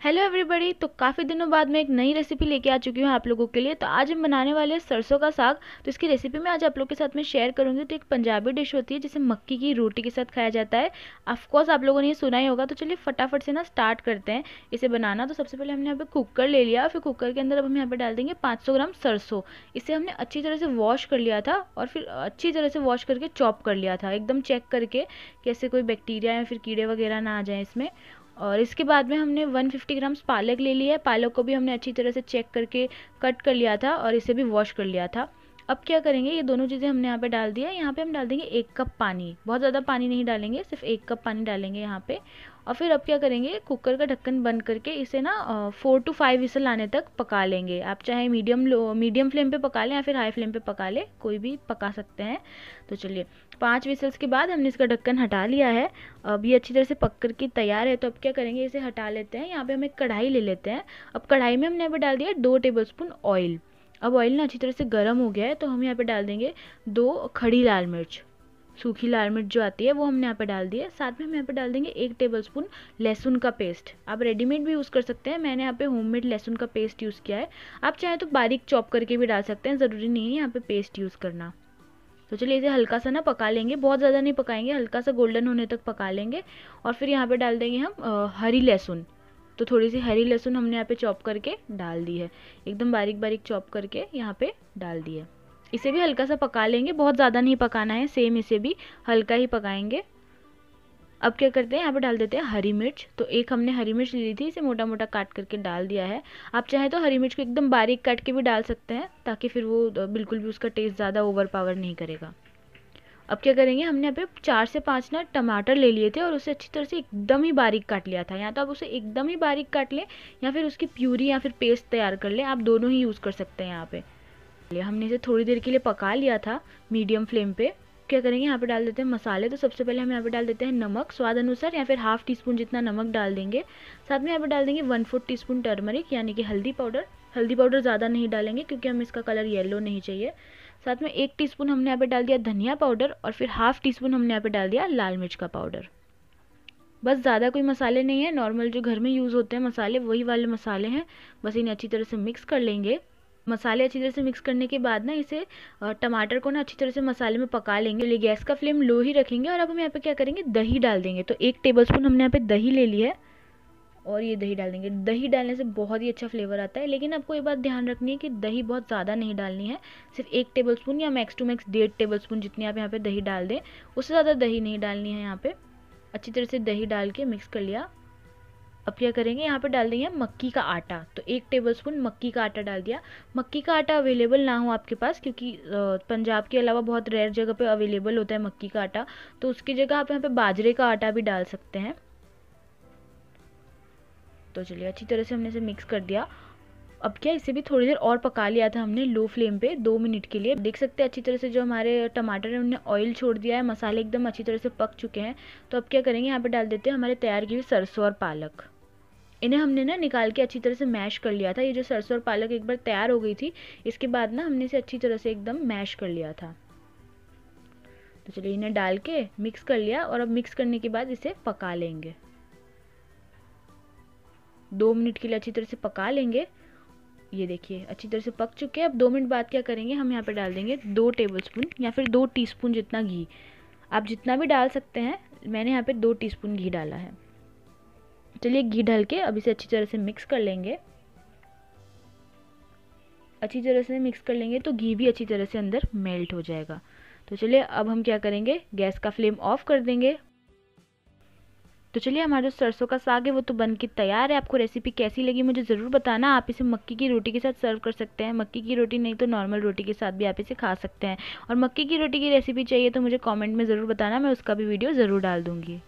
Hello everybody तो काफ़ी दिनों बाद मैं एक नई रेसिपी लेके आ चुकी हूँ आप लोगों के लिए। तो आज हम बनाने वाले हैं सरसों का साग। तो इसकी रेसिपी मैं आज आप लोगों के साथ में शेयर करूँगी। तो एक पंजाबी डिश होती है जिसे मक्की की रोटी के साथ खाया जाता है। ऑफकोर्स आप लोगों ने ये सुना ही होगा। तो चलिए फटाफट से ना स्टार्ट करते हैं इसे बनाना। तो सबसे पहले हमने यहाँ पे कुकर ले लिया फिर कुकर के अंदर अब हम यहाँ पर डाल देंगे पाँच सौ ग्राम सरसों। इसे हमने अच्छी तरह से वॉश कर लिया था और फिर अच्छी तरह से वॉश करके चॉप कर लिया था। एकदम चेक करके कैसे कोई बैक्टीरिया या फिर कीड़े वगैरह ना आ जाए इसमें। और इसके बाद में हमने 150 ग्राम्स पालक ले लिया है। पालक को भी हमने अच्छी तरह से चेक करके कट कर लिया था और इसे भी वॉश कर लिया था। अब क्या करेंगे? ये दोनों चीज़ें हमने यहाँ पे डाल दिया। यहाँ पे हम डाल देंगे एक कप पानी। बहुत ज़्यादा पानी नहीं डालेंगे, सिर्फ़ एक कप पानी डालेंगे यहाँ पे। और फिर अब क्या करेंगे? कुकर का ढक्कन बंद करके इसे ना फोर टू फाइव विसल आने तक पका लेंगे। आप चाहे मीडियम लो मीडियम फ्लेम पे पका लें या फिर हाई फ्लेम पे पका लें, कोई भी पका सकते हैं। तो चलिए, पाँच विसल्स के बाद हमने इसका ढक्कन हटा लिया है। अब ये अच्छी तरह से पक कर के तैयार है। तो अब क्या करेंगे? इसे हटा लेते हैं। यहाँ पर हम एक कढ़ाई ले लेते हैं। अब कढ़ाई में हमने यहाँ डाल दिया दो टेबल स्पून ऑयल अब ऑयल ना अच्छी तरह से गर्म हो गया है तो हम यहाँ पे डाल देंगे दो खड़ी लाल मिर्च। सूखी लाल मिर्च जो आती है, वो हमने यहाँ पे डाल दी है। साथ में हम यहाँ पे डाल देंगे एक टेबल स्पून लहसुन का पेस्ट आप रेडीमेड भी यूज़ कर सकते हैं, मैंने यहाँ पे होममेड लहसुन का पेस्ट यूज़ किया है। आप चाहें तो बारीक चॉप करके भी डाल सकते हैं, ज़रूरी नहीं है यहाँ पे पेस्ट यूज़ करना। तो चलिए इसे हल्का सा ना पका लेंगे, बहुत ज़्यादा नहीं पकाएँगे, हल्का सा गोल्डन होने तक पका लेंगे। और फिर यहाँ पर डाल देंगे हम हरी लहसुन। तो थोड़ी सी हरी लहसुन हमने यहाँ पे चॉप करके डाल दी है। एकदम बारीक बारीक चॉप करके यहाँ पे डाल दी है। इसे भी हल्का सा पका लेंगे। बहुत ज़्यादा नहीं पकाना है सेम इसे भी हल्का ही पकाएँगे। अब क्या करते हैं? यहाँ पे डाल देते हैं हरी मिर्च। तो एक हमने हरी मिर्च ली थी, इसे मोटा मोटा काट करके डाल दिया है। आप चाहें तो हरी मिर्च को एकदम बारीक काट के भी डाल सकते हैं, ताकि फिर वो, बिल्कुल भी उसका टेस्ट ज़्यादा ओवर पावर नहीं करेगा। अब क्या करेंगे, हमने यहाँ पे चार से पाँच ना टमाटर ले लिए थे और उसे अच्छी तरह से एकदम ही बारीक काट लिया था। या तो आप उसे एकदम ही बारीक काट लें या फिर उसकी प्यूरी या फिर पेस्ट तैयार कर लें। आप दोनों ही यूज़ कर सकते हैं यहाँ पे। हमने इसे थोड़ी देर के लिए पका लिया था मीडियम फ्लेम पे। क्या करेंगे, यहाँ पे डाल देते हैं मसाले। तो सबसे पहले हम यहाँ पे डाल देते हैं नमक स्वाद अनुसार या फिर हाफ़ टी स्पून जितना नमक डाल देंगे। साथ में यहाँ पे डाल देंगे one fourth teaspoon turmeric, यानी कि हल्दी पाउडर। हल्दी पाउडर ज़्यादा नहीं डालेंगे क्योंकि हमें इसका कलर येलो नहीं चाहिए। साथ में एक टीस्पून हमने यहाँ पे डाल दिया धनिया पाउडर और फिर हाफ़ टी स्पून हमने यहाँ पे डाल दिया लाल मिर्च का पाउडर बस ज़्यादा कोई मसाले नहीं है। नॉर्मल जो घर में यूज़ होते हैं मसाले, वही वाले मसाले हैं। बस इन्हें अच्छी तरह से मिक्स कर लेंगे। मसाले अच्छी तरह से मिक्स करने के बाद ना इसे टमाटर को ना अच्छी तरह से मसाले में पका लेंगे। लिए गैस का फ्लेम लो ही रखेंगे और अब हम यहाँ पे क्या करेंगे? दही डाल देंगे। तो एक टेबल स्पून हमने यहाँ पे दही ले ली है। और ये दही डाल देंगे। दही डालने से बहुत ही अच्छा फ्लेवर आता है, लेकिन आपको ये बात ध्यान रखनी है कि दही बहुत ज़्यादा नहीं डालनी है। सिर्फ़ एक टेबल स्पून या मैक्स टू मैक्स डेढ़ टेबल स्पून जितनी आप यहाँ पे दही डाल दें, उससे ज़्यादा दही नहीं डालनी है यहाँ पे। अच्छी तरह से दही डाल के मिक्स कर लिया। अब क्या करेंगे, यहाँ पे डाल देंगे मक्की का आटा। तो एक टेबल स्पून मक्की का आटा डाल दिया। मक्की का आटा अवेलेबल ना हो आपके पास, क्योंकि पंजाब के अलावा बहुत रेयर जगह पे अवेलेबल होता है मक्की का आटा। तो उसकी जगह आप यहाँ पे बाजरे का आटा भी डाल सकते हैं। तो चलिए, अच्छी तरह से हमने इसे मिक्स कर दिया। अब क्या इसे भी थोड़ी देर और पका लिया था हमने लो फ्लेम पे, दो मिनट के लिए। देख सकते हैं, अच्छी तरह से जो हमारे टमाटर है उन्होंने ऑयल छोड़ दिया है, मसाले एकदम अच्छी तरह से पक चुके हैं। तो अब क्या करेंगे, यहाँ पे डाल देते हैं हमारे तैयार की हुई सरसों और पालक। इन्हें हमने ना निकाल के अच्छी तरह से मैश कर लिया था। ये जो सरसों और पालक एक बार तैयार हो गई थी, इसके बाद ना हमने इसे अच्छी तरह से एकदम मैश कर लिया था। तो चलिए, इन्हें डाल के मिक्स कर लिया और अब मिक्स करने के बाद इसे पका लेंगे। दो मिनट के लिए अच्छी तरह से पका लेंगे। ये देखिए, अच्छी तरह से पक चुके हैं। अब दो मिनट बाद क्या करेंगे? हम यहाँ पे डाल देंगे दो टेबल स्पून या फिर दो टीस्पून जितना घी। आप जितना भी डाल सकते हैं, मैंने यहाँ पे दो टीस्पून घी डाला है। चलिए घी डाल के अब इसे अच्छी तरह से मिक्स कर लेंगे। अच्छी तरह से मिक्स कर लेंगे तो घी भी अच्छी तरह से अंदर मेल्ट हो जाएगा। तो चलिए अब हम क्या करेंगे? गैस का फ्लेम ऑफ़ कर देंगे। तो चलिए हमारा जो सरसों का साग है, वो तो बन के तैयार है। आपको रेसिपी कैसी लगी मुझे ज़रूर बताना। आप इसे मक्की की रोटी के साथ सर्व कर सकते हैं। मक्की की रोटी नहीं तो नॉर्मल रोटी के साथ भी आप इसे खा सकते हैं। और मक्की की रोटी की रेसिपी चाहिए तो मुझे कॉमेंट में ज़रूर बताना। मैं उसका भी वीडियो ज़रूर डाल दूँगी।